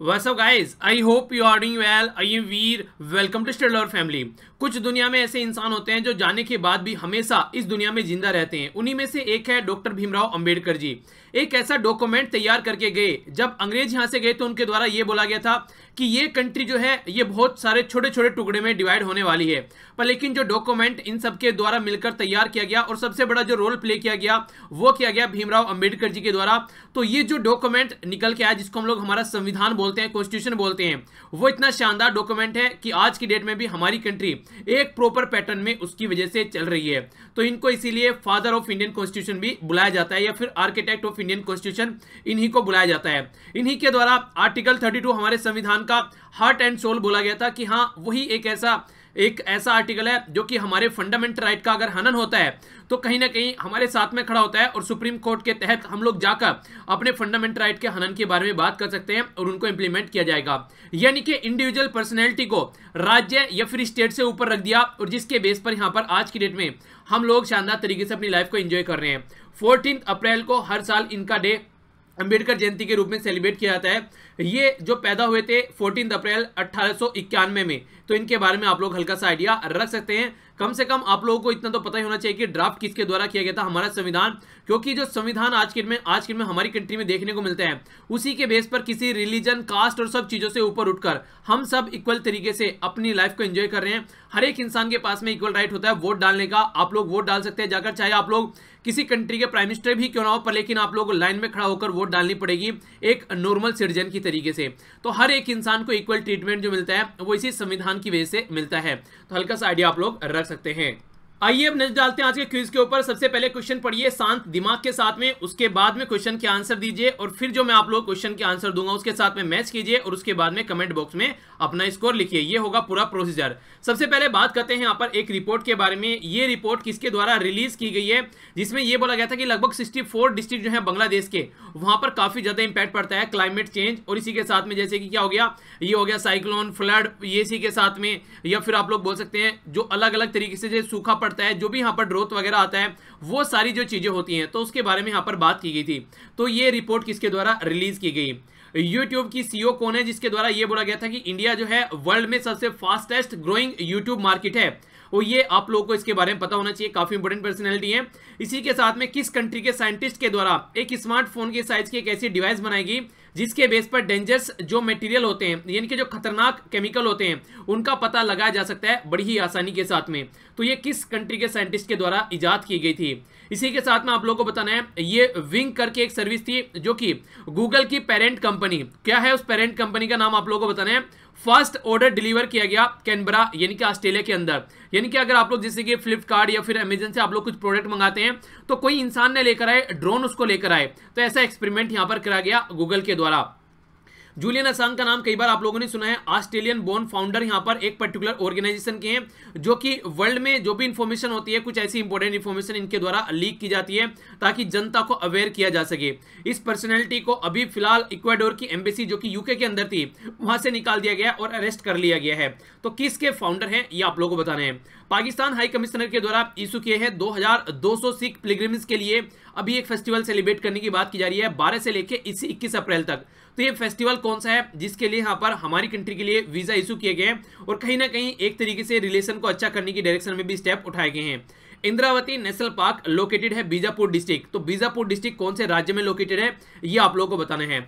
Vaso guys I hope you are doing well I am Veer welcome to stele और family कुछ दुनिया में ऐसे इंसान होते हैं जो जाने के बाद भी हमेशा इस दुनिया में ज़िंदा रहते हैं। उन्हीं में से एक है डॉक्टर भीमराव अंबेडकर जी। एक ऐसा डॉक्यूमेंट तैयार करके गए। जब अंग्रेज़ यहाँ से गए तो उनके द्वारा ये बोला गया था कि ये कंट्री जो है, ये बहुत सारे छोटे छोटे टुकड़े में डिवाइड होने वाली है। पर लेकिन जो डॉक्यूमेंट इन सबके द्वारा मिलकर तैयार किया गया और सबसे बड़ा जो रोल प्ले किया गया, वो किया गया भीमराव अंबेडकर जी के द्वारा। तो ये जो डॉक्यूमेंट निकल के आया, जिसको हम लोग हमारा संविधान बोलते हैं कॉन्स्टिट्यूशन बोलते हैं, वो इतना शानदार डॉक्यूमेंट है कि आज की डेट में भी हमारी कंट्री एक प्रॉपर पैटर्न में उसकी वजह से चल रही है। तो इनको इसीलिए फादर ऑफ़ इंडियन कॉन्स्टिट्यूशन भी बुलाया जाता है या फिर आर्किटेक्ट ऑफ़ इंडियन कॉन्स्टिट्यूशन इन्हीं को बुलाया जाता है। इन्हीं के द्वारा आर्टिकल 32 हमारे संविधान का हार्ट एंड सोल बोला गया था कि हाँ वही एक ऐसा एक ऐसा आर्टिकल है जो कि हमारे फंडामेंटल राइट का अगर हनन होता है तो कहीं ना कहीं हमारे साथ में खड़ा होता है और सुप्रीम कोर्ट के तहत हम लोग जाकर अपने फंडामेंटल राइट के हनन के बारे में बात कर सकते हैं और उनको इंप्लीमेंट किया जाएगा। यानी कि इंडिविजुअल पर्सनैलिटी को राज्य या फिर स्टेट से ऊपर रख दिया और जिसके बेस पर यहाँ पर आज की डेट में हम लोग शानदार तरीके से अपनी लाइफ को एंजॉय कर रहे हैं। फोर्टीन अप्रैल को हर साल इनका डे अंबेडकर जयंती के रूप में सेलिब्रेट किया जाता है। ये जो पैदा हुए थे, फोर्टीन अप्रैल अठारह में। तो इनके बारे में आप लोग हल्का सा आइडिया रख सकते हैं। कम से कम आप लोगों को इतना तो पता ही होना चाहिए कि ड्राफ्ट किसके द्वारा किया गया था, हमारा संविधान। क्योंकि जो संविधान आज के में आज के में हमारी कंट्री में देखने को मिलते हैं, उसी के बेस पर किसी रिलीजन कास्ट और सब चीज़ों से ऊपर उठकर हम सब इक्वल तरीके से अपनी लाइफ को एंजॉय कर रहे हैं। हर एक इंसान के पास में इक्वल राइट होता है वोट डालने का। आप लोग वोट डाल सकते हैं जाकर, चाहे आप लोग किसी कंट्री के प्राइम मिनिस्टर भी क्यों ना हो, पर लेकिन आप लोग लाइन में खड़ा होकर वोट डालनी पड़ेगी एक नॉर्मल सिटीजन की तरीके से। तो हर एक इंसान को इक्वल ट्रीटमेंट जो मिलता है, वो इसी संविधान की वजह से मिलता है। तो हल्का सा आइडिया आप लोग रख सकते हैं। आइए अब नज़र डालते हैं आज के क्विज के ऊपर। सबसे पहले क्वेश्चन पढ़िए शांत दिमाग के साथ में, उसके बाद में क्वेश्चन के आंसर दीजिए और फिर जो मैं आप लोग क्वेश्चन के आंसर दूँगा, उसके साथ में मैच कीजिए और उसके बाद में कमेंट बॉक्स में अपना स्कोर लिखिए। ये होगा पूरा प्रोसीजर। सबसे पहले बात करते हैं यहाँ पर एक रिपोर्ट के बारे में। ये रिपोर्ट किसके द्वारा रिलीज़ की गई है? जिसमें यह बोला गया था कि लगभग सिक्सटी डिस्ट्रिक्ट जो है बांग्लादेश के, वहाँ पर काफ़ी ज़्यादा इंपैक्ट पड़ता है क्लाइमेट चेंज और इसी के साथ में जैसे कि क्या हो गया? ये हो गया साइक्लोन फ्लड ये इसी के साथ में या फिर आप लोग बोल सकते हैं जो अलग अलग तरीके से सूखा पड़ता है, जो भी यहाँ पर ड्रोथ वगैरह आता है, वो सारी जो चीज़ें होती हैं। तो उसके बारे में यहाँ पर बात की गई थी। तो ये रिपोर्ट किसके द्वारा रिलीज़ की गई? यूट्यूब की सीईओ कौन है, जिसके द्वारा ये बोला गया था कि इंडिया जो है वर्ल्ड में सबसे फास्टेस्ट ग्रोइंग यूट्यूब मार्केट है। और ये आप लोगों को इसके बारे में पता होना चाहिए, काफ़ी इंपॉर्टेंट पर्सनैलिटी है। इसी के साथ में किस कंट्री के साइंटिस्ट के द्वारा एक स्मार्टफ़ोन के साइज़ की एक ऐसी डिवाइस बनाएगी, जिसके बेस पर डेंजरस जो मटेरियल होते हैं, यानी कि जो खतरनाक केमिकल होते हैं, उनका पता लगाया जा सकता है बड़ी ही आसानी के साथ में। तो ये किस कंट्री के साइंटिस्ट के द्वारा इजाद की गई थी? इसी के साथ में आप लोगों को बताना है, ये विंग करके एक सर्विस थी जो कि गूगल की पेरेंट कंपनी क्या है उस पेरेंट कंपनी का नाम आप लोगों को बताना है? फ़र्स्ट ऑर्डर डिलीवर किया गया कैनबरा यानी कि ऑस्ट्रेलिया के अंदर। यानी कि अगर आप लोग जैसे कि फ्लिपकार्ट या फिर अमेजन से आप लोग कुछ प्रोडक्ट मंगाते हैं तो कोई इंसान ने लेकर आए ड्रोन उसको लेकर आए। तो ऐसा एक्सपेरिमेंट यहाँ पर करा गया गूगल के द्वारा। जूलियन असांग का नाम कई बार आप लोगों ने सुना है। ऑस्ट्रेलियन बोर्न फाउंडर यहाँ पर एक पर्टिकुलर ऑर्गेनाइजेशन के हैं, जो कि वर्ल्ड में जो भी इंफॉर्मेशन होती है, कुछ ऐसी इंपॉर्टेंट इंफॉर्मेशन इनके द्वारा लीक की जाती है, ताकि जनता को अवेयर किया जा सके। इस पर्सनैलिटी को अभी फ़िलहाल इक्वाडोर की एम्बेसी जो कि यूके के अंदर थी, वहाँ से निकाल दिया गया और अरेस्ट कर लिया गया है। तो किसके फाउंडर हैं, ये आप लोगों को बताने हैं। पाकिस्तान हाई कमिश्नर के द्वारा इशू किए हैं 2200 सिख पिलग्रिम्स के लिए अभी एक फेस्टिवल सेलिब्रेट करने की बात की जा रही है 12 से लेकर इसी 21 अप्रैल तक। तो ये फेस्टिवल कौन सा है, जिसके लिए यहाँ पर हमारी कंट्री के लिए वीज़ा इशू किए गए हैं और कहीं ना कहीं एक तरीके से रिलेशन को अच्छा करने की डायरेक्शन में भी स्टेप उठाए गए हैं। इंद्रावती नेशनल पार्क लोकेटेड है बीजापुर डिस्ट्रिक्ट तो बीजापुर डिस्ट्रिक्ट कौन से राज्य में लोकेटेड है, ये आप लोगों को बताना है।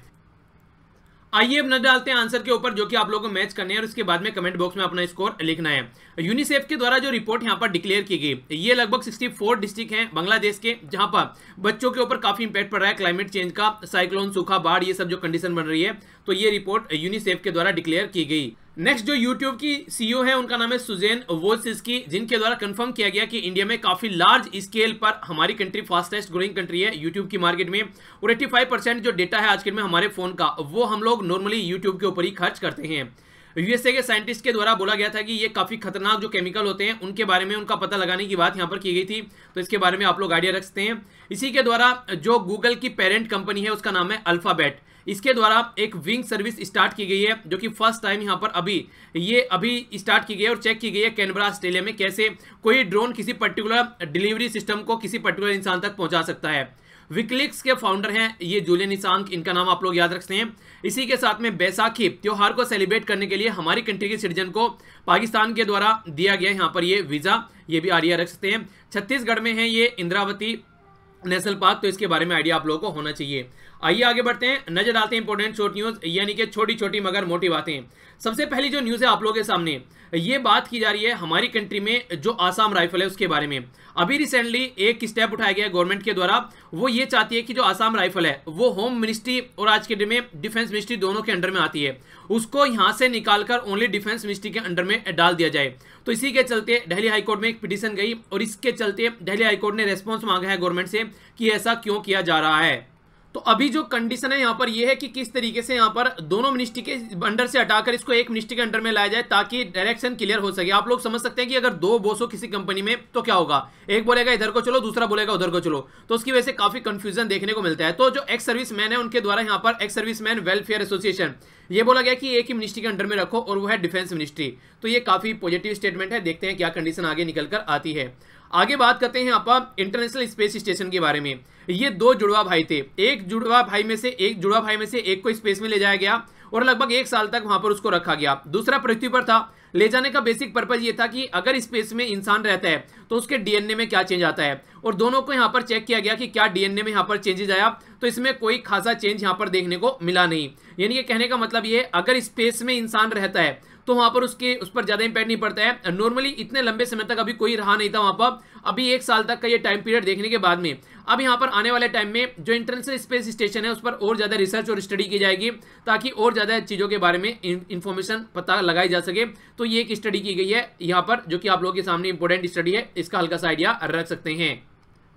आइए अब नज़र डालते हैं आंसर के ऊपर, जो कि आप लोगों को मैच करने हैं, और उसके बाद में कमेंट बॉक्स में अपना स्कोर लिखना है। यूनिसेफ के द्वारा जो रिपोर्ट यहाँ पर डिक्लेयर की गई, ये लगभग 64 डिस्ट्रिक्ट हैं बांग्लादेश के, जहाँ पर बच्चों के ऊपर काफ़ी इंपैक्ट पड़ रहा है क्लाइमेट चेंज का साइक्लोन सूखा बाढ़, ये सब जो कंडीशन बन रही है। तो ये रिपोर्ट यूनिसेफ के द्वारा डिक्लेयर की गई। नेक्स्ट जो यूट्यूब की सीईओ है, उनका नाम है सुजैन वोसिस्की जिनके द्वारा कंफर्म किया गया कि इंडिया में काफ़ी लार्ज स्केल पर हमारी कंट्री फास्टेस्ट ग्रोइंग कंट्री है यूट्यूब की मार्केट में। और 85 परसेंट जो डेटा है आज के में हमारे फ़ोन का, वो हम लोग नॉर्मली यूट्यूब के ऊपर ही खर्च करते हैं। यूएसए के साइंटिस्ट के द्वारा बोला गया था कि ये काफ़ी खतरनाक जो केमिकल होते हैं, उनके बारे में उनका पता लगाने की बात यहाँ पर की गई थी। तो इसके बारे में आप लोग आइडिया रख सकते हैं। इसी के द्वारा जो गूगल की पेरेंट कंपनी है, उसका नाम है अल्फ़ाबेट इसके द्वारा एक विंग सर्विस स्टार्ट की गई है, जो कि फ़र्स्ट टाइम यहाँ पर अभी, ये अभी स्टार्ट की गई है और चेक की गई है कैनबरा ऑस्ट्रेलिया में कैसे कोई ड्रोन किसी पर्टिकुलर डिलीवरी सिस्टम को किसी पर्टिकुलर इंसान तक पहुँचा सकता है। विकलिक्स के फाउंडर हैं, ये जूलियन निशांक इनका नाम आप लोग याद रखते हैं। इसी के साथ में बैसाखी, त्यौहार को सेलिब्रेट करने के लिए हमारी कंट्री के सिटीजन को पाकिस्तान के द्वारा दिया गया यहाँ पर ये वीज़ा ये भी आरिया रख सकते हैं। छत्तीसगढ़ में है ये इंद्रावती नेशनल पार्क तो इसके बारे में आइडिया आप लोगों को होना चाहिए। आइए आगे बढ़ते हैं। नज़र डालते हैं इंपोर्टेंट शॉर्ट न्यूज़ यानी कि छोटी छोटी मगर मोटी बातें। सबसे पहली जो न्यूज़ है आप लोगों के सामने, ये बात की जा रही है हमारी कंट्री में जो आसाम राइफल है, उसके बारे में। अभी रिसेंटली एक स्टेप उठाया गया गवर्नमेंट के द्वारा वो ये चाहती है कि जो आसाम राइफल है, वो होम मिनिस्ट्री और आज के डे में डिफेंस मिनिस्ट्री दोनों के अंडर में आती है। उसको यहाँ से निकालकर ओनली डिफेंस मिनिस्ट्री के अंडर में डाल दिया जाए। तो इसी के चलते दिल्ली हाईकोर्ट में एक पिटिशन गई और इसके चलते दिल्ली हाईकोर्ट ने रेस्पॉन्स मांगा है गवर्नमेंट से कि ऐसा क्यों किया जा रहा है। तो अभी जो कंडीशन है यहाँ पर यह है कि किस तरीके से यहाँ पर दोनों मिनिस्ट्री के अंडर से हटाकर इसको एक मिनिस्ट्री के अंडर में लाया जाए ताकि डायरेक्शन क्लियर हो सके। आप लोग समझ सकते हैं कि अगर दो बोस हो किसी कंपनी में तो क्या होगा? एक बोलेगा, इधर को चलो, दूसरा बोलेगा, उधर को चलो। तो उसकी वजह से काफ़ी कंफ्यूजन देखने को मिलता है। तो जो एक्स सर्विस मैन है, उनके द्वारा यहाँ पर ex service man welfare association ये बोला गया कि एक ही मिनिस्ट्री के अंडर में रखो और वो है डिफेंस मिनिस्ट्री तो ये काफ़ी पॉजिटिव स्टेटमेंट है, देखते हैं क्या कंडीशन आगे निकल कर आती है। आगे बात करते हैं आप इंटरनेशनल स्पेस स्टेशन के बारे में। ये दो जुड़वा भाई थे। एक जुड़वा भाई में से, एक जुड़वा भाई में से एक को स्पेस में ले जाया गया और लगभग एक साल तक वहाँ पर उसको रखा गया। दूसरा पृथ्वी पर था। ले जाने का बेसिक पर्पज ये था कि अगर स्पेस में इंसान रहता है तो उसके डीएनए में क्या चेंज आता है? और दोनों को यहाँ पर चेक किया गया कि क्या डीएनए में यहाँ पर चेंजेज आया तो इसमें कोई खासा चेंज यहाँ पर देखने को मिला नहीं। यानी कहने का मतलब ये अगर स्पेस में इंसान रहता है तो वहाँ पर उसके, उस पर ज़्यादा इंपैक्ट नहीं पड़ता है। नॉर्मली इतने लंबे समय तक अभी कोई रहा नहीं था वहाँ पर। अभी एक साल तक का ये टाइम पीरियड देखने के बाद में। अब यहाँ पर आने वाले टाइम में जो इंटरनेशनल स्पेस स्टेशन है, उस पर और ज़्यादा रिसर्च और स्टडी की जाएगी, ताकि और ज़्यादा चीज़ों के बारे में इन्फॉर्मेशन पता लगाई जा सके। तो ये एक स्टडी की गई है। यहाँ पर, जो कि आप लोगों के सामने इंपॉर्टेंट स्टडी है, इसका हल्का सा आइडिया रख सकते हैं।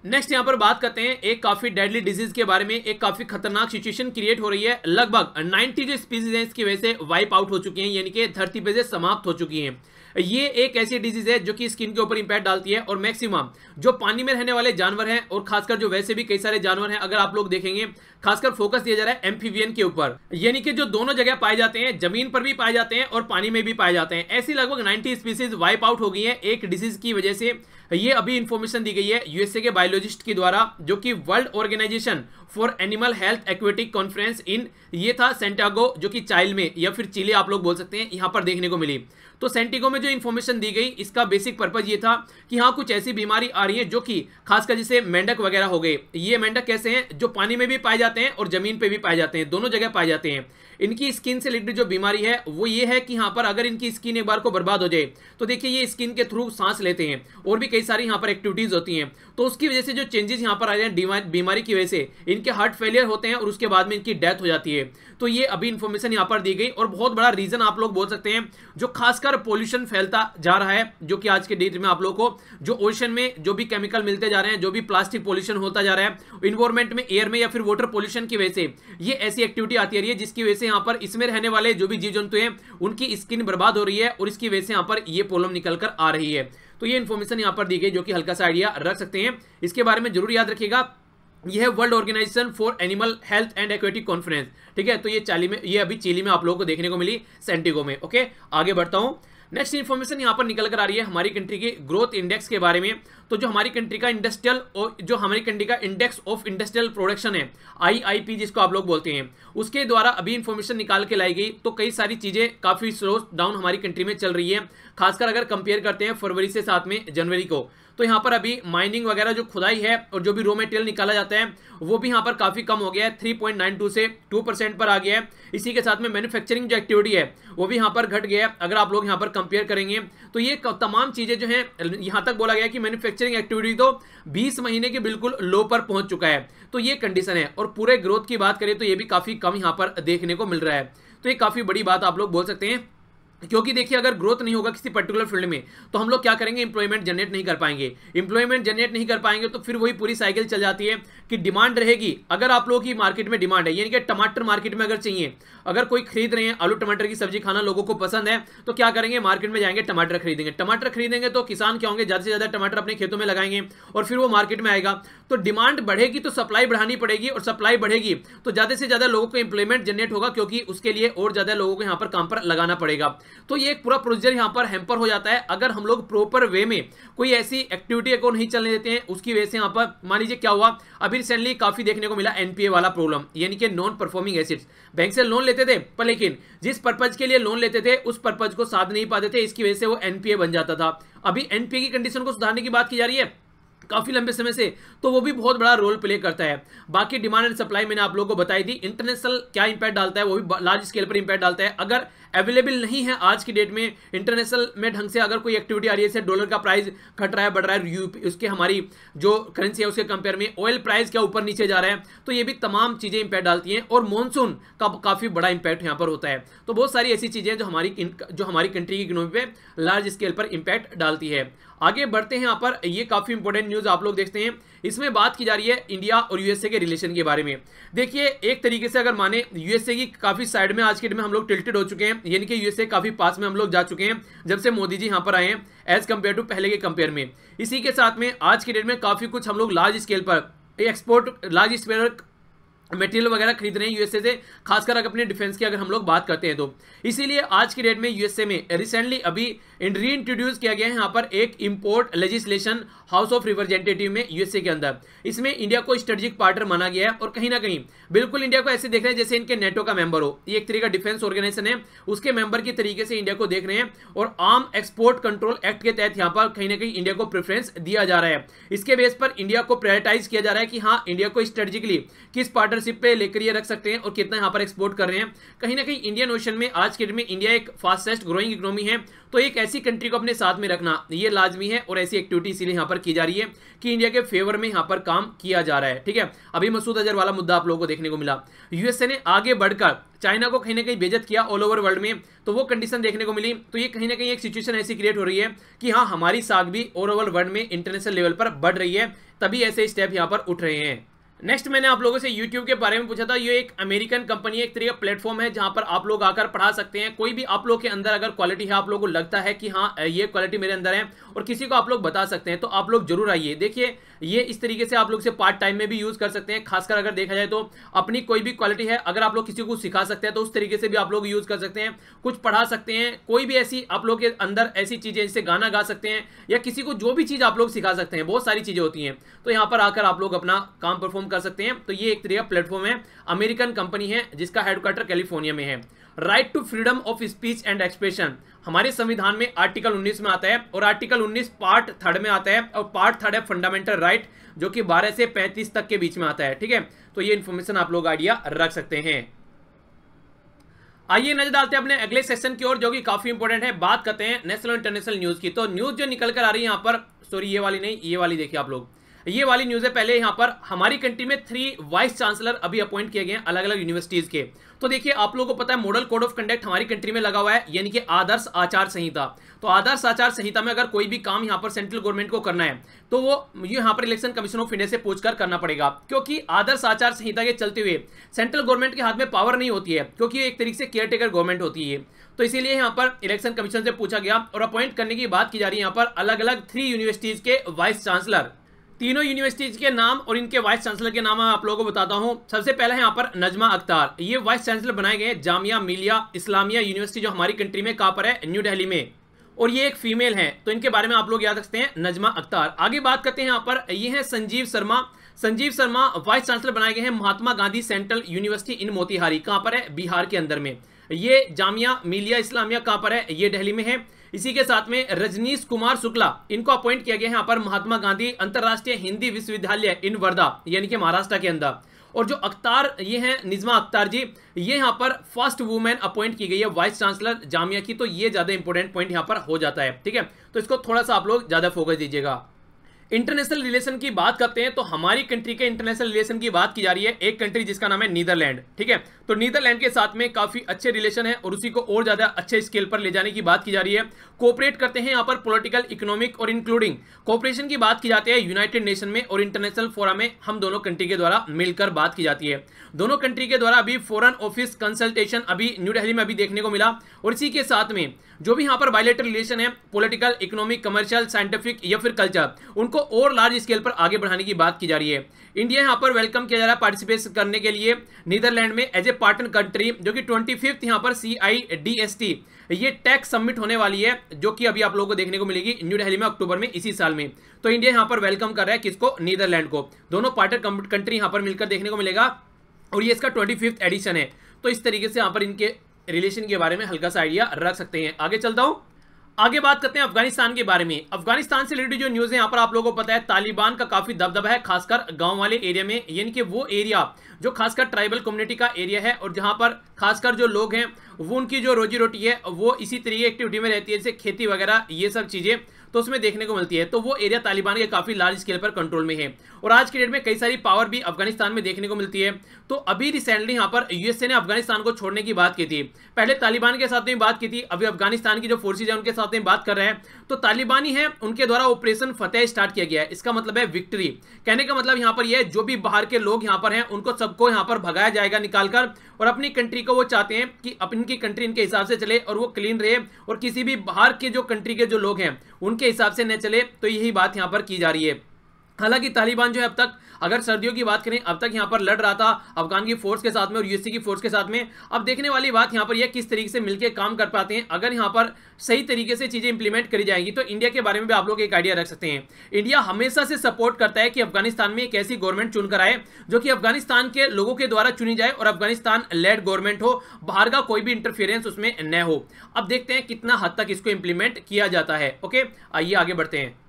नेक्स्ट यहाँ पर बात करते हैं एक काफ़ी डेडली डिज़ीज़ के बारे में, एक काफ़ी खतरनाक सिचुएशन क्रिएट हो रही है। लगभग 90 जो स्पीसीज हैं, इसकी वजह से वाइप आउट हो चुकी हैं, यानी कि धरती पे से समाप्त हो चुकी हैं। ये एक ऐसी डिज़ीज़ है जो कि स्किन के ऊपर इंपैक्ट डालती है और मैक्सिमम जो पानी में रहने वाले जानवर हैं और खासकर जो वैसे भी कई सारे जानवर हैं, अगर आप लोग देखेंगे, खासकर फोकस दिया जा रहा है एम्फीवियन के ऊपर। यानी कि जो दोनों जगह पाए जाते हैं, ज़मीन पर भी पाए जाते हैं और पानी में भी पाए जाते हैं। ऐसी लगभग 90 स्पीसीज वाइप आउट हो गई है एक डिज़ीज़ की वजह से। ये अभी इंफॉर्मेशन दी गई है यूएसए के बायोलॉजिस्ट के द्वारा, जो कि world organisation for animal health aquatic conference in ये था सेंटागो जो कि चाइल्ड में, या फिर चिली आप लोग बोल सकते हैं, यहाँ पर देखने को मिली। तो सेंटिगो में जो इन्फॉर्मेशन दी गई, इसका बेसिक पर्पज ये था कि हाँ कुछ ऐसी बीमारी आ रही है जो कि खासकर जैसे मेंढक वगैरह हो गए। ये मेंढक कैसे हैं? जो पानी में भी पाए जाते हैं और ज़मीन पे भी पाए जाते हैं। दोनों जगह पाए जाते हैं। इनकी स्किन से रिलेटेड जो बीमारी है, वो ये है कि यहाँ पर अगर इनकी स्किन एक बार को बर्बाद हो जाए तो देखिए ये स्किन के थ्रू सांस लेते हैं और भी कई सारी यहाँ पर एक्टिविटीज़ होती हैं। तो उसकी वजह से जो चेंजेस यहाँ पर आ हैं बीमारी की वजह से, इनके हार्ट फेलियर होते हैं और उसके बाद में इनकी डेथ हो जाती है। तो ये अभी इन्फॉर्मेशन यहाँ पर दी गई और बहुत बड़ा रीजन आप लोग बोल सकते हैं, जो खासकर पोल्यूशन फैलता जा रहा है, जो कि आज के डेट में आप लोग को, जो ओशन में जो भी केमिकल मिलते जा रहे हैं, जो भी प्लास्टिक पोल्यूशन होता जा रहा है इन्वायरमेंट में एयर में या फिर वाटर पोल्यूशन की वजह से, ये ऐसी एक्टिविटी आती रही है जिसकी वजह से यहाँ पर इसमें रहने वाले जो भी जीव जंतु हैं, उनकी स्किन बर्बाद हो रही है और इसकी वजह से यहाँ पर ये प्रॉब्लम निकल कर आ रही है। तो ये इन्फॉर्मेशन यहाँ पर दी गई जो कि हल्का सा आइडिया रख सकते हैं। इसके बारे में ज़रूर याद रखिएगा। यह है world organisation for animal health and aquatic conference ठीक है तो ये चाली में, ये अभी चिली में आप लोगों को देखने को मिली सेंटिगो में ओके आगे बढ़ता हूँ। नेक्स्ट इन्फॉर्मेशन यहाँ पर निकल कर आ रही है हमारी कंट्री के ग्रोथ इंडेक्स के बारे में। तो जो हमारी कंट्री का इंडस्ट्रियल जो हमारी कंट्री का इंडेक्स ऑफ़ इंडस्ट्रियल प्रोडक्शन है आईआईपी जिसको आप लोग बोलते हैं, उसके द्वारा अभी इन्फॉर्मेशन निकाल के लाई गई तो कई सारी चीज़ें काफ़ी स्लो डाउन हमारी कंट्री में चल रही है। खासकर अगर कंपेयर करते हैं फरवरी से साथ में जनवरी को तो यहाँ पर अभी माइनिंग वगैरह जो खुदाई है और जो भी रॉ मटेरियल निकाला जाता है, वो भी यहाँ पर काफ़ी कम हो गया है 3.92 से 2 परसेंट पर आ गया है। इसी के साथ में मैन्युफैक्चरिंग जो एक्टिविटी है, वो भी यहाँ पर घट गया है। अगर आप लोग यहाँ पर कंपेयर करेंगे तो ये तमाम चीज़ें जो हैं, यहाँ तक बोला गया कि मैन्युफैक्चरिंग एक्टिविटी तो बीस महीने के बिल्कुल लो पर पहुँच चुका है। तो ये कंडीशन है। और पूरे ग्रोथ की बात करें तो ये भी काफ़ी कम यहाँ पर देखने को मिल रहा है। तो ये काफ़ी बड़ी बात आप लोग बोल सकते हैं। क्योंकि देखिए, अगर ग्रोथ नहीं होगा किसी पर्टिकुलर फ़ील्ड में तो हम लोग क्या करेंगे? इंप्लॉयमेंट जनरेट नहीं कर पाएँगे। इंप्लॉयमेंट जनरेट नहीं कर पाएँगे तो फिर वही पूरी साइकिल चल जाती है कि डिमांड रहेगी। अगर आप लोगों की मार्केट में डिमांड है, यानी कि टमाटर मार्केट में अगर चाहिए, अगर कोई खरीद रहे हैं, आलू टमाटर की सब्ज़ी खाना लोगों को पसंद है तो क्या करेंगे? मार्केट में जाएँगे, टमाटर खरीदेंगे। टमाटर खरीदेंगे तो किसान क्या होंगे? ज़्यादा से ज़्यादा टमाटर अपने खेतों में लगाएँगे और फिर वो मार्केट में आएगा। तो डिमांड बढ़ेगी तो सप्लाई बढ़ानी पड़ेगी और सप्लाई बढ़ेगी तो ज़्यादा से ज़्यादा लोगों को इंप्लॉयमेंट जनरेट होगा, क्योंकि उसके लिए और ज़्यादा लोगों को यहाँ पर काम पर लगाना पड़ेगा। तो ये एक पूरा प्रोसीजर यहाँ पर हेम्पर हो जाता है। अगर हम लोग प्रॉपर वे में कोई ऐसी एक्टिविटी को नहीं चलने देते हैं, उसकी वजह से यहाँ पर मान लीजिए क्या हुआ, अभी रिसेंटली काफ़ी देखने को मिला एनपीए वाला प्रॉब्लम यानी कि नॉन परफॉर्मिंग एसिड्स बैंक से लोन लेते थे, पर लेकिन जिस पर्पज के लिए लोन लेते थे, उस पर्पज को साध नहीं पाते थे, इसकी वजह से वो एनपीए बन जाता था। अभी एनपीए की कंडीशन को सुधारने की बात की जा रही है काफ़ी लंबे समय से तो वो भी बहुत बड़ा रोल प्ले करता है। बाकी डिमांड एंड सप्लाई मैंने आप लोगों को बताई थी। इंटरनेशनल क्या इंपैक्ट डालता है, वो भी लार्ज स्केल पर इंपैक्ट डालता है। अगर अवेलेबल नहीं है आज की डेट में। इंटरनेशनल में ढंग से अगर कोई एक्टिविटी आ रही है, जैसे डॉलर का प्राइस घट रहा है, बढ़ रहा है उसके हमारी जो करेंसी है, उसके कंपेयर में ऑयल प्राइस क्या ऊपर नीचे जा रहा है तो ये भी तमाम चीज़ें इंपैक्ट डालती हैं और मानसून का काफ़ी बड़ा इंपैक्ट यहाँ पर होता है। तो बहुत सारी ऐसी चीज़ें जो हमारी जो हमारी कंट्री की इकोनॉमी पे लार्ज स्केल पर इंपैक्ट डालती है। आगे बढ़ते हैं यहाँ पर, ये काफ़ी इंपॉर्टेंट न्यूज़ आप लोग देखते हैं। इसमें बात की जा रही है इंडिया और यूएसए के रिलेशन के बारे में। देखिए, एक तरीके से अगर माने, यूएसए की काफ़ी साइड में आज के डेट में हम लोग टिल्टेड हो चुके हैं, यानी कि यूएसए काफ़ी पास में हम लोग जा चुके हैं, जब से मोदी जी यहाँ पर आए हैं एज कंपेयर टू पहले के कंपेयर में। इसी के साथ में आज के डेट में काफ़ी कुछ हम लोग लार्ज स्केल पर एक्सपोर्ट लार्ज स्केल मटेरियल वगैरह खरीद रहे हैं यूएसए से, खासकर अगर अपने डिफेंस की अगर हम लोग बात करते हैं तो। इसीलिए आज की डेट में यूएसए में रिसेंटली अभी री इंट्रोड्यूस किया गया है यहाँ पर एक import legislation House of Representative में यूएसए के अंदर। इसमें इंडिया को स्ट्रेटेजिक पार्टनर माना गया है और कहीं ना कहीं बिल्कुल इंडिया को ऐसे देख रहे हैं जैसे इनके नेटो का मेंबर हो। ये एक तरीका डिफेंस ऑर्गेनाइजेशन है। उसके मेंबर की तरीके से इंडिया को देख रहे हैं और आर्म एक्सपोर्ट कंट्रोल एक्ट के तहत यहाँ पर कहीं ना कहीं इंडिया को प्रेफरेंस दिया जा रहा है। इसके बेस पर इंडिया को प्रायोरिटाइज किया जा रहा है कि हाँ इंडिया को स्ट्रेटेजिकली किस पार्टनरशिप पे लेकर ये रख सकते हैं और कितना यहाँ पर एक्सपोर्ट कर रहे हैं। कहीं ना कहीं इंडियन ओशन में आज के डेट में इंडिया एक फास्टेस्ट ग्रोइंग इकोनॉमी है तो एक ऐसी कंट्री को अपने साथ में रखना, ये लाजमी है और ऐसी एक्टिविटी इसीलिए यहाँ पर की जा रही है कि इंडिया के फेवर में यहाँ पर काम किया जा रहा है, ठीक है? अभी मसूद अजहर वाला मुद्दा आप लोगों को देखने को मिला। यूएसए ने आगे बढ़कर चाइना को कहीं ना कहीं बेजत किया ऑल ओवर वर्ल्ड में तो वो कंडीशन देखने को मिली तो ये कहीं ना कहीं एक सिचुएशन ऐसी क्रिएट हो रही है कि हाँ हमारी साग भी ऑल ओवर वर्ल्ड में इंटरनेशनल लेवल पर बढ़ रही है, तभी ऐसे स्टेप यहाँ पर उठ रहे हैं। नेक्स्ट मैंने आप लोगों से यूट्यूब के बारे में पूछा था, ये एक अमेरिकन कंपनी एक तरीका प्लेटफॉर्म है जहाँ पर आप लोग आकर पढ़ा सकते हैं। कोई भी आप लोग के अंदर अगर क्वालिटी है, आप लोगों को लगता है कि हाँ ये क्वालिटी मेरे अंदर है और किसी को आप लोग बता सकते हैं तो आप लोग ज़रूर आइए। देखिए ये इस तरीके से आप लोग इसे पार्ट टाइम में भी यूज़ कर सकते हैं। खासकर अगर देखा जाए तो अपनी कोई भी क्वालिटी है, अगर आप लोग किसी को सिखा सकते हैं तो उस तरीके से भी आप लोग यूज़ कर सकते हैं। कुछ पढ़ा सकते हैं, कोई भी ऐसी आप लोग के अंदर ऐसी चीज़ें, जैसे गाना गा सकते हैं, या किसी को जो भी चीज़ आप लोग सिखा सकते हैं, बहुत सारी चीज़ें होती हैं। तो यहाँ पर आकर आप लोग अपना काम परफॉर्म कर सकते हैं। तो ये एक तरीका प्लेटफॉर्म है। अमेरिकन कंपनी है, जिसका हेडक्वार्टर कैलिफ़ोर्निया में है। Right to freedom of speech and expression हमारे संविधान में आर्टिकल 19 में आता है और आर्टिकल 19 पार्ट थर्ड में आता है और पार्ट थर्ड है फंडामेंटल राइट जो कि 12 से 35 तक के बीच में आता है, ठीक है? तो ये इन्फॉर्मेशन आप लोग आइडिया रख सकते हैं। आइए नज़र डालते हैं अपने अगले सेशन की ओर, जो कि काफ़ी इंपॉर्टेंट है। बात करते हैं नेशनल इंटरनेशनल न्यूज़ की। तो न्यूज़ जो निकल कर आ रही है यहाँ पर सॉरी ये वाली नहीं, ये वाली देखिए आप लोग। ये वाली न्यूज़ है पहले यहाँ पर हमारी कंट्री में थ्री वाइस चांसलर अभी अपॉइंट किए गए हैं अलग अलग यूनिवर्सिटीज के। तो देखिए, आप लोगों को पता है मॉडल कोड ऑफ़ कंडक्ट हमारी कंट्री में लगा हुआ है, यानी कि आदर्श आचार संहिता। तो आदर्श आचार संहिता में अगर कोई भी काम यहाँ पर सेंट्रल गवर्नमेंट को करना है तो वो यहाँ पर इलेक्शन कमीशन ऑफ़ इंडिया से पूछकर करना पड़ेगा। क्योंकि आदर्श आचार संहिता के चलते हुए सेंट्रल गवर्नमेंट के हाथ में पावर नहीं होती है, क्योंकि एक तरीके से केयर टेकर गवर्नमेंट होती है। तो इसीलिए यहाँ पर इलेक्शन कमीशन से पूछा गया और अपॉइंट करने की बात की जा रही है यहाँ पर अलग अलग थ्री यूनिवर्सिटीज के वाइस चांसलर तीनों यूनिवर्सिटीज के नाम और इनके वाइस चांसलर के नाम मैं आप लोगों को बताता हूँ। सबसे पहले यहाँ पर नजमा अख्तार। ये वाइस चांसलर बनाए गए जामिया मिलिया इस्लामिया यूनिवर्सिटी जो हमारी कंट्री में कहाँ पर है न्यू दिल्ली में। और ये एक फीमेल है तो इनके बारे में आप लोग याद रखते हैं, नजमा अख्तार। आगे बात करते हैं यहाँ पर, ये है संजीव शर्मा। संजीव शर्मा वाइस चांसलर बनाए गए हैं Mahatma Gandhi central university in Motihari कहाँ पर है बिहार के अंदर में। ये जामिया मिलिया इस्लामिया कहाँ पर है, ये दिल्ली में है। इसी के साथ में रजनीश कुमार शुक्ला, इनको अपॉइंट किया गया है यहाँ पर महात्मा गांधी अंतरराष्ट्रीय हिंदी विश्वविद्यालय इन वर्धा, यानी कि महाराष्ट्र के अंदर। और जो अख्तार, ये हैं निजमा अख्तार जी, ये यहाँ पर फ़र्स्ट वुमेन अपॉइंट की गई है वाइस चांसलर जामिया की तो ये ज़्यादा इंपॉर्टेंट पॉइंट यहाँ पर हो जाता है, ठीक है? तो इसको थोड़ा सा आप लोग ज़्यादा फोकस दीजिएगा। इंटरनेशनल रिलेशन की बात करते हैं तो हमारी कंट्री के इंटरनेशनल रिलेशन की बात की जा रही है एक कंट्री जिसका नाम है नीदरलैंड ठीक है? तो नीदरलैंड के साथ में काफ़ी अच्छे रिलेशन है और उसी को और ज़्यादा अच्छे स्केल पर ले जाने की बात की जा रही है। कोऑपरेट करते हैं यहाँ पर पॉलिटिकल इकोनॉमिक और इंक्लूडिंग कोऑपरेशन की बात की जाती है यूनाइटेड नेशन में और इंटरनेशनल फोरम में हम दोनों कंट्री के द्वारा मिलकर बात की जाती है। दोनों कंट्री के द्वारा अभी फॉरन ऑफ़िस कंसल्टेशन अभी न्यू दिल्ली में अभी देखने को मिला और इसी के साथ में जो भी यहाँ पर बायोलेटर रिलेशन है पॉलिटिकल इकोनॉमिक कमर्शियल साइंटिफिक या फिर कल्चर उनको और लार्ज स्केल पर आगे बढ़ाने की बात की जा रही है। इंडिया यहाँ पर वेलकम किया जा रहा है पार्टिसिपेट करने के लिए। नीदरलैंड में एज ए पार्टनर कंट्री जो कि ट्वेंटी फिफ्थ यहाँ पर C I D S T ये टैक्स सबमिट होने वाली है, जो कि अभी आप लोगों को देखने को मिलेगी न्यू दिल्ली में अक्टूबर में, इसी साल में। तो इंडिया यहाँ पर वेलकम कर रहा है किसको? नीदरलैंड को। दोनों पार्टनर कंट्री यहाँ पर मिलकर देखने को मिलेगा। और ये इसका ट्वेंटी फिफ्थ एडिशन है। तो इस तरीके से यहाँ पर इनके रिलेशन के बारे में हल्का सा आइडिया रख सकते हैं। आगे चलता हूँ। आगे बात करते हैं अफ़गानिस्तान के बारे में। अफ़गानिस्तान से रिलेटेड जो न्यूज़ है, यहाँ पर आप लोगों को पता है, तालिबान का काफ़ी दबदबा है, खासकर गाँव वाले एरिया में। यानी कि वो एरिया जो खासकर ट्राइबल कम्युनिटी का एरिया है और जहाँ पर खासकर जो लोग हैं, वो उनकी जो रोजी रोटी है, वो इसी तरीके एक्टिविटी में रहती है, जैसे खेती वगैरह, ये सब चीज़ें तो उसमें देखने को मिलती है। तो वो एरिया तालिबान के काफ़ी लार्ज स्केल पर कंट्रोल में है। और आज के डेट में कई सारी पावर भी अफ़गानिस्तान में देखने को मिलती है। तो अभी रिसेंटली यहाँ पर यूएसए ने अफ़गानिस्तान को छोड़ने की बात की थी। पहले तालिबान के साथ में बात की थी, अभी अफ़गानिस्तान की जो फोर्सेज है उनके साथ में बात कर रहे हैं। तो तालिबानी है, उनके द्वारा ऑपरेशन फतेह स्टार्ट किया गया है। इसका मतलब है विक्ट्री कहने का मतलब यहाँ पर यह जो भी बाहर के लोग यहाँ पर हैं, उनको सबको यहाँ पर भगाया जाएगा निकालकर और अपनी कंट्री को वो चाहते हैं कि अपनी कंट्री इनके हिसाब से चले और वो क्लीन रहे और किसी भी बाहर के जो कंट्री के जो लोग हैं, उनके हिसाब से न चले तो यही बात यहाँ पर की जा रही है। हालाँकि तालिबान जो है अब तक, अगर सर्दियों की बात करें, अब तक यहाँ पर लड़ रहा था अफगान की फोर्स के साथ में और यूएससी की फोर्स के साथ में। अब देखने वाली बात यहाँ पर यह किस तरीके से मिलकर काम कर पाते हैं, अगर यहाँ पर सही तरीके से चीज़ें इंप्लीमेंट करी जाएँगी तो इंडिया के बारे में भी आप लोग एक आइडिया रख सकते हैं। इंडिया हमेशा से सपोर्ट करता है कि अफ़गानिस्तान में एक ऐसी गवर्नमेंट चुनकर आए, जो कि अफ़गानिस्तान के लोगों के द्वारा चुनी जाए और अफ़गानिस्तान लेड गवर्नमेंट हो, बाहर का कोई भी इंटरफेरेंस उसमें न हो। अब देखते हैं कितना हद तक इसको इंप्लीमेंट किया जाता है ओके आइए आगे बढ़ते हैं।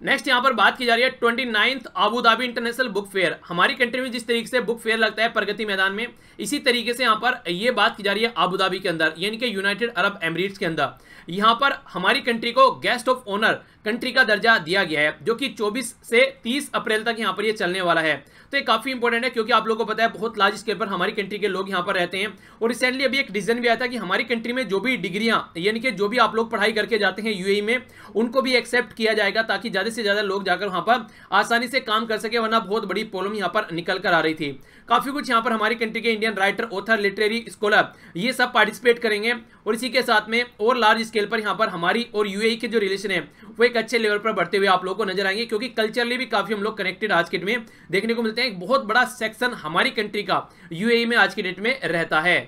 नेक्स्ट यहाँ पर बात की जा रही है twenty ninth Abu Dhabi international book fair हमारी कंट्री में जिस तरीके से बुक फेयर लगता है प्रगति मैदान में, इसी तरीके से यहाँ पर ये बात की जा रही है आबूधाबी के अंदर, यानी कि यूनाइटेड अरब एमरीट्स के अंदर। यहाँ पर हमारी कंट्री को गेस्ट ऑफ़ ऑनर कंट्री का दर्जा दिया गया है, जो कि 24 से 30 अप्रैल तक यहाँ पर ये चलने वाला है। तो ये काफ़ी इंपॉर्टेंट है, क्योंकि आप लोगों को पता है, बहुत लार्ज स्केल पर हमारी कंट्री के लोग यहाँ पर रहते हैं। और रिसेंटली अभी एक डिसीज़न भी आया था कि हमारी कंट्री में जो भी डिग्रियाँ, यानी कि जो भी आप लोग पढ़ाई करके जाते हैं यूएई में, उनको भी एक्सेप्ट किया जाएगा, ताकि ज़्यादा से ज़्यादा लोग जाकर वहाँ पर आसानी से काम कर सके, वरना बहुत बड़ी प्रॉब्लम यहाँ पर निकल कर आ रही थी। काफ़ी कुछ यहाँ पर हमारी कंट्री के Indian writer author literary scholar ये सब पार्टिसिपेट करेंगे। और इसी के साथ में और लार्ज स्केल पर यहाँ पर हमारी और यूएई के जो रिलेशन है, वो एक अच्छे लेवल पर बढ़ते हुए आप लोगों को नज़र आएँगे, क्योंकि कल्चरली भी काफ़ी हम लोग कनेक्टेड आज के में। देखने को मिलते हैं। एक बहुत बड़ा सेक्शन हमारी कंट्री का यूएई में आज की डेट में रहता है।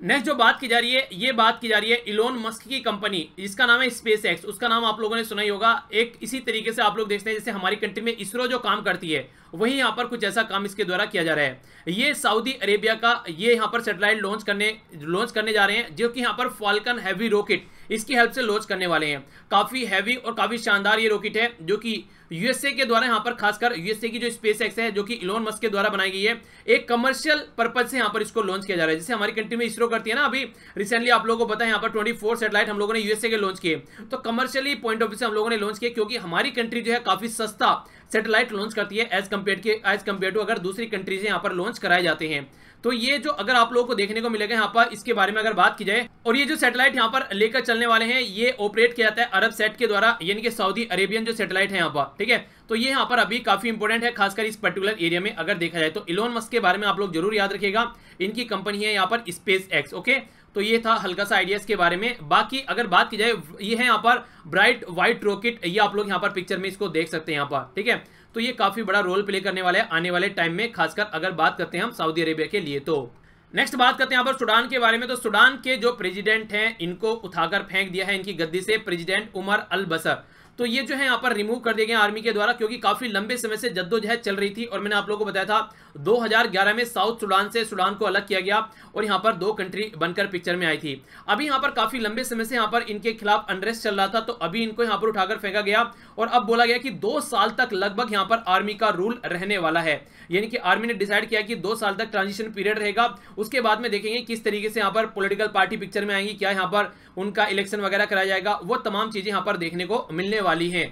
नेक्स्ट जो बात की जा रही है, ये बात की जा रही है इलोन मस्क की कंपनी जिसका नाम है स्पेस एक्स उसका नाम आप लोगों ने सुना ही होगा। एक इसी तरीके से आप लोग देखते हैं, जैसे हमारी कंट्री में इसरो जो काम करती है, वही यहाँ पर कुछ ऐसा काम इसके द्वारा किया जा रहा है। ये सऊदी अरेबिया का, ये यहाँ पर सेटेलाइट लॉन्च करने लॉन्च करने जा रहे हैं, जो कि यहाँ पर फॉल्कन हैवी रॉकेट इसकी हेल्प से लॉन्च करने वाले हैं। काफ़ी हैवी और काफ़ी शानदार ये रॉकेट है, जो कि यूएसए के द्वारा यहाँ पर खासकर यूएसए की जो स्पेस एक्स है, जो कि इलोन मस्क के द्वारा बनाई गई है, एक कमर्शियल पर्पज से यहाँ पर इसको लॉन्च किया जा रहा है। जैसे हमारी कंट्री में इसरो करती है ना, अभी रिसेंटली आप लोगों को पता है, यहाँ पर ट्वेंटी फोर सेटेलाइट हम लोगों ने यूएसए के लॉन्च किए। तो कमर्शियली पॉइंट ऑफ़ व्यू से हम लोगों ने लॉन्च किया क्योंकि हमारी कंट्री जो है काफ़ी सस्ता सेटेलाइट लॉन्च करती है as compare as compare to अगर दूसरी कंट्रीज़ यहाँ पर लॉन्च कराए जाते हैं। तो ये जो अगर आप लोगों को देखने को मिलेगा यहाँ पर, इसके बारे में अगर बात की जाए, और ये जो सैटेलाइट यहाँ पर लेकर चलने वाले हैं, ये ऑपरेट किया जाता है अरब सेट के द्वारा, यानी कि सऊदी अरेबियन जो सैटेलाइट है यहाँ पर, ठीक है? तो ये यहाँ पर अभी काफ़ी इंपोर्टेंट है, खासकर इस पर्टिकुलर एरिया में अगर देखा जाए तो। इलोन मस्क के बारे में आप लोग ज़रूर याद रखेगा इनकी कंपनी है यहाँ पर स्पेस एक्स ओके तो ये था हल्का सा आइडिया के बारे में। बाकी अगर बात की जाए, ये है यहाँ पर ब्राइट व्हाइट रॉकेट ये आप लोग यहाँ पर पिक्चर में इसको देख सकते हैं यहाँ पर, ठीक है? तो ये काफ़ी बड़ा रोल प्ले करने वाला है आने वाले टाइम में, खासकर अगर बात करते हैं हम सऊदी अरेबिया के लिए तो। नेक्स्ट बात करते हैं यहाँ पर सुडान के बारे में। तो सुडान के जो प्रेजिडेंट हैं, इनको उठाकर फेंक दिया है इनकी गद्दी से प्रेजिडेंट उमर अल बसर तो ये जो है यहाँ पर रिमूव कर दिए गए आर्मी के द्वारा, क्योंकि काफ़ी लंबे समय से जद्दोजहद चल रही थी और मैंने आप लोगों को बताया था 2011 में साउथ सुडान से सुडान को अलग किया गया और यहाँ पर दो कंट्री बनकर पिक्चर में आई थी। अभी यहाँ पर काफ़ी लंबे समय से यहाँ पर इनके खिलाफ अनरेस्ट चल रहा था तो अभी इनको यहाँ पर उठाकर फेंका गया और अब बोला गया कि दो साल तक लगभग यहाँ पर आर्मी का रूल रहने वाला है। यानी कि आर्मी ने डिसाइड किया कि दो साल तक ट्रांजिशन पीरियड रहेगा, उसके बाद में देखेंगे किस तरीके से यहाँ पर पोलिटिकल पार्टी पिक्चर में आएँगी, क्या यहाँ पर उनका इलेक्शन वगैरह कराया जाएगा, वो तमाम चीज़ें यहाँ पर देखने को मिलने वाली है।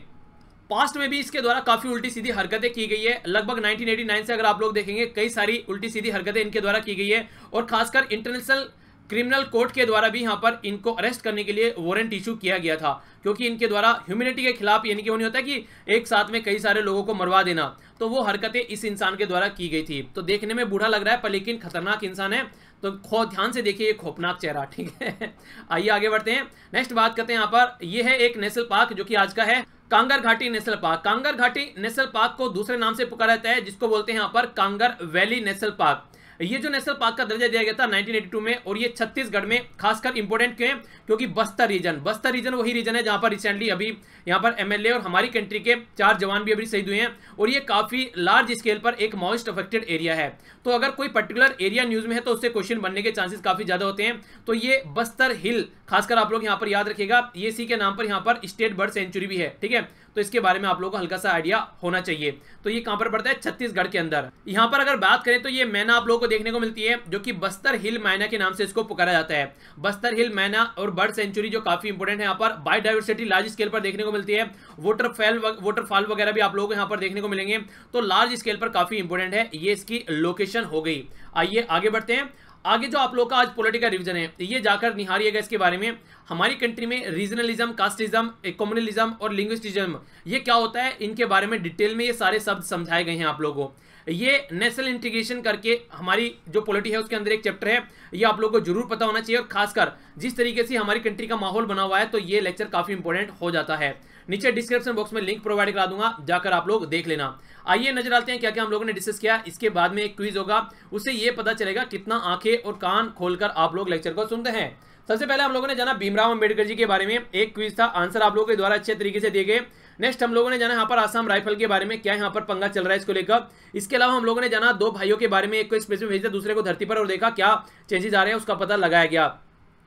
पास्ट में भी इसके द्वारा काफ़ी उल्टी सीधी हरकतें की गई है। लगभग 1989 से अगर आप लोग देखेंगे, कई सारी उल्टी सीधी हरकतें इनके द्वारा की गई है और खासकर इंटरनेशनल क्रिमिनल कोर्ट के द्वारा भी यहाँ पर इनको अरेस्ट करने के लिए वारंट इशू किया गया था, क्योंकि इनके द्वारा ह्यूमिनिटी के खिलाफ यानी कि वो नहीं होता कि एक साथ में कई सारे लोगों को मरवा देना। तो वो हरकतें इस इंसान के द्वारा की गई थी। तो देखने में बूढ़ा लग रहा है, पर लेकिन खतरनाक इंसान है। तो खो ध्यान से देखिए, ये खोपनाक चेहरा, ठीक है? आइए आगे बढ़ते हैं। नेक्स्ट बात करते हैं यहाँ पर। ये है एक नेशनल पार्क जो कि आज का है। कांगर घाटी नेशनल पार्क। कांगर घाटी नेशनल पार्क को दूसरे नाम से पुकारा जाता है, जिसको बोलते हैं यहाँ पर कांगर वैली नेशनल पार्क। ये जो नेशनल पार्क का दर्जा दिया गया था 1982 में, और ये छत्तीसगढ़ में खासकर इंपोर्टेंट क्यों है? क्योंकि बस्तर रीजन बस्तर रीजन वही रीजन है जहाँ पर रिसेंटली अभी यहाँ पर एमएलए और हमारी कंट्री के चार जवान भी अभी शहीद हुए हैं, और ये काफ़ी लार्ज स्केल पर एक मॉइस्ट अफेक्टेड एरिया है। तो अगर कोई पर्टिकुलर एरिया न्यूज़ में है तो उससे क्वेश्चन बनने के चांसेस काफ़ी ज़्यादा होते हैं। तो ये बस्तर हिल खासकर आप लोग यहाँ पर याद रखेगा ये सी के नाम पर यहाँ पर स्टेट बर्ड सेंचुरी भी है, ठीक है? तो इसके बारे में आप लोगों को हल्का सा आइडिया होना चाहिए। तो ये कहाँ पर पड़ता है? छत्तीसगढ़ के अंदर। यहाँ पर अगर बात करें तो ये मैना आप लोगों को देखने को मिलती है, जो कि बस्तर हिल मैना के नाम से इसको पुकारा जाता है। बस्तर हिल मैना और बर्ड सेंचुरी जो काफ़ी इंपोर्टेंट है यहाँ पर बायोडाइवर्सिटी लार्ज स्केल पर देखने को मिलती है। वाटरफॉल वाटरफॉल वगैरह भी आप लोगों को यहाँ पर देखने को मिलेंगे। तो लार्ज स्केल पर काफ़ी इंपोर्टेंट है, ये इसकी लोकेशन हो गई। आइए आगे बढ़ते हैं। आगे जो आप लोग का आज पॉलिटिकल रिविजन है, ये जाकर निहारिएगा इसके बारे में। हमारी कंट्री में रीजनलिज्म कास्टिज्म कम्युनलिज्म और लिंग्विस्टिज्म ये क्या होता है, इनके बारे में डिटेल में ये सारे शब्द समझाए गए हैं आप लोगों को। ये नेशनल इंटीग्रेशन करके हमारी जो पॉलिटी है, उसके अंदर एक चैप्टर है, ये आप लोगों को ज़रूर पता होना चाहिए। और खासकर, जिस तरीके से हमारी कंट्री का माहौल बना हुआ है तो ये लेक्चर काफ़ी इंपॉर्टेंट हो जाता है। नीचे डिस्क्रिप्शन बॉक्स में लिंक प्रोवाइड करा दूँगा, जाकर आप लोग देख लेना। आइए नज़र आते हैं क्या क्या हम लोगों ने डिस्कस किया। इसके बाद में एक क्विज होगा उससे ये पता चलेगा कितना आँखें और कान खोलकर आप लोग लेक्चर को सुनते हैं। सबसे पहले हम लोगों ने जाना भीमराव अंबेडकर जी के बारे में। एक क्विज था आंसर आप लोगों के द्वारा अच्छे तरीके से दिए गए। नेक्स्ट हम लोगों ने जाना यहाँ पर आसाम राइफल के बारे में, क्या यहाँ पर पंगा चल रहा है इसको लेकर। इसके अलावा हम लोगों ने जाना दो भाइयों के बारे में, एक को स्पेस में भेजा, दूसरे को धरती पर और देखा क्या चेंजेस आ रहे हैं, उसका पता लगाया गया।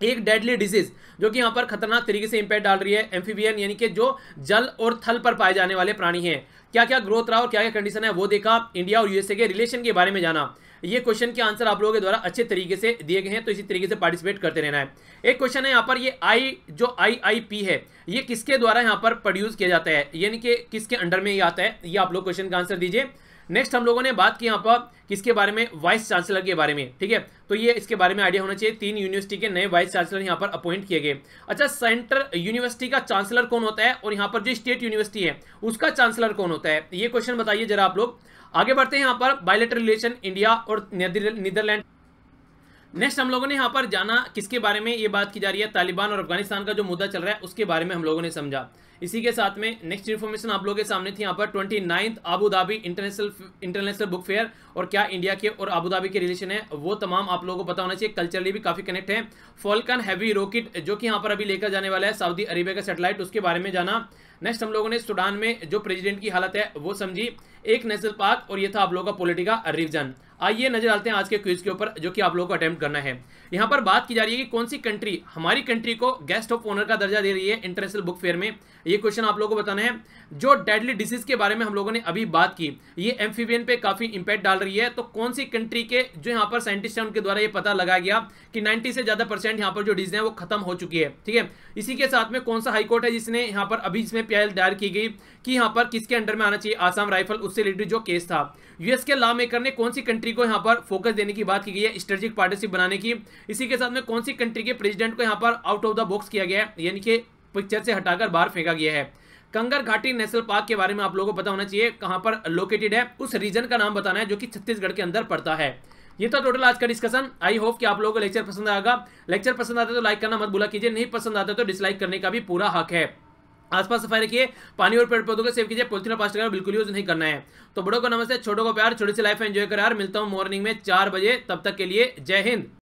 एक डेडली डिज़ीज़ जो कि यहाँ पर खतरनाक तरीके से इंपैक्ट डाल रही है एम्फीबियन यानी कि जो जल और थल पर पाए जाने वाले प्राणी हैं। क्या क्या ग्रोथ रहा और क्या क्या कंडीशन है, वो देखा इंडिया और यूएसए के रिलेशन के बारे में जाना। ये क्वेश्चन के आंसर आप लोगों के द्वारा अच्छे तरीके से दिए गए हैं तो इसी तरीके से पार्टिसिपेट करते रहना है। एक क्वेश्चन है यहाँ पर, ये आई जो आई आई पी है, ये किसके द्वारा यहाँ पर प्रोड्यूस किया जाता है? यानी कि किसके अंडर में ये आता है? ये आप लोग क्वेश्चन का आंसर दीजिए। नेक्स्ट हम लोगों ने बात की यहाँ पर किसके बारे में वाइस चांसलर के बारे में, ठीक है? तो ये इसके बारे में आइडिया होना चाहिए। तीन यूनिवर्सिटी के नए वाइस चांसलर यहाँ पर अपॉइंट किए गए। अच्छा सेंट्रल यूनिवर्सिटी का चांसलर कौन होता है? और यहाँ पर जो स्टेट यूनिवर्सिटी है, उसका चांसलर कौन होता है? ये क्वेश्चन बताइए जरा आप लोग। आगे बढ़ते हैं यहाँ पर। बायोलेटर रिलेशन इंडिया और नीदरलैंड नेक्स्ट हम लोगों ने यहाँ पर जाना किसके बारे में ये बात की जा रही है? तालिबान और अफ़गानिस्तान का जो मुद्दा चल रहा है, उसके बारे में हम लोगों ने समझा। इसी के साथ में नेक्स्ट इन्फॉर्मेशन आप लोगों के सामने थी यहाँ पर twenty ninth Abu Dhabi international international book fair और क्या इंडिया के और आबू धाबी के रिलेशन है, वो तमाम आप लोगों को पता होना चाहिए। कल्चरली भी काफ़ी कनेक्ट है। फॉल्कन हैवी रॉकेट जो कि यहाँ पर अभी लेकर जाने वाला है सऊदी अरेबिया का सेटेलाइट उसके बारे में जाना। नेक्स्ट हम लोगों ने सूडान में जो प्रेजिडेंट की हालत है, वो समझी। एक नेशनल पार्क और ये था आप लोगों का पॉलिटिका रिविजन। आइए नज़र डालते हैं आज के क्विज के ऊपर, जो कि आप लोगों को अटेम्प्ट करना है। यहाँ पर बात की जा रही है कि कौन सी कंट्री, हमारी कंट्री को गेस्ट ऑफ़ ऑनर का दर्जा दे रही है इंटरनेशनल बुक फेयर में। ये क्वेश्चन आप लोगों को बताना है। जो डेडली डिसीज के बारे में हम लोगों ने अभी बात की, ये एम्फीबियन पे काफ़ी इंपैक्ट डाल रही है। तो कौन सी कंट्री के, जो यहाँ पर साइंटिस्ट है, उनके द्वारा ये पता लगाया गया कि 90 से ज़्यादा परसेंट यहाँ पर जो डिज़ीज़ है, वो खत्म हो चुकी है, ठीक है? इसी के साथ में कौन सा हाईकोर्ट है जिसने यहाँ पर अभी इसमें पीएल दायर की गई कि यहाँ पर किसके अंडर में आना चाहिए? आसाम राइफल उससे रिलेटेड जो केस था। यूएस के लॉ मेकर ने कौन सी कंट्री को यहाँ पर फोकस देने की बात की गई है? स्ट्रेटेजिक पार्टनरशिप बनाने की। इसी के साथ में कौन सी कंट्री के प्रेसिडेंट को यहाँ पर आउट ऑफ़ द बॉक्स किया गया है? यानी कि पिक्चर से हटाकर बाहर फेंका गया है। कंगर घाटी नेशनल पार्क के बारे में आप लोगों को पता होना चाहिए कहाँ पर लोकेटेड है। उस रीजन का नाम बताना है जो कि छत्तीसगढ़ के अंदर पड़ता है। ये तो टोटल आज का डिस्कशन आई होप कि आप लोगों को लेक्चर पसंद आएगा। लेक्चर पसंद आता है तो लाइक करना मत भूला कीजिए। नहीं पसंद आता तो डिसलाइक करने का भी पूरा हक है। आसपास सफ़ाई रखिए, पानी और पेड़ पौधों को सेव कीजिए पोलिथिन प्लास्टिक का बिल्कुल यूज़ नहीं करना है। तो बड़ों को नमस्ते, छोटों को प्यार, छोटी सी लाइफ एंजॉय कर यार मिलता हूँ मॉर्निंग में चार बजे, तब तक के लिए जय हिंद।